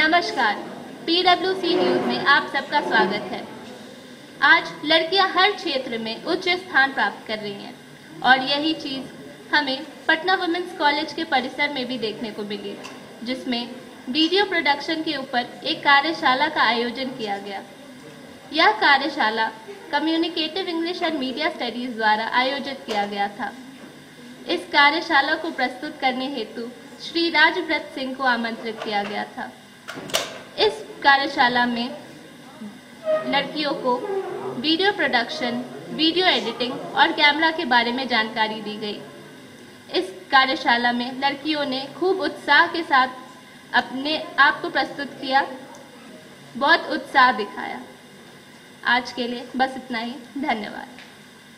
नमस्कार। पीडब्ल्यूसी न्यूज़ में आप सबका स्वागत है। आज लड़कियाँ हर क्षेत्र में उच्च स्थान प्राप्त कर रही हैं और यही चीज़ हमें पटना वुमेन्स कॉलेज के परिसर में भी देखने को मिली, जिसमें वीडियो प्रोडक्शन के ऊपर एक कार्यशाला का आयोजन किया गया। यह कार्यशाला communicative English and media studies द्वारा आयोजित किया गया था। इस कार्यशाला को प्रस्तुत करने हेतु श्री राजव्रत सिंह को आमंत्रित किया गया था। इस कार्यशाला में लड़कियों को वीडियो प्रोडक्शन, वीडियो एडिटिंग और कैमरा के बारे में जानकारी दी गई। इस कार्यशाला में लड़कियों ने खूब उत्साह के साथ अपने आप को प्रस्तुत किया, बहुत उत्साह दिखाया। आज के लिए बस इतना ही। धन्यवाद।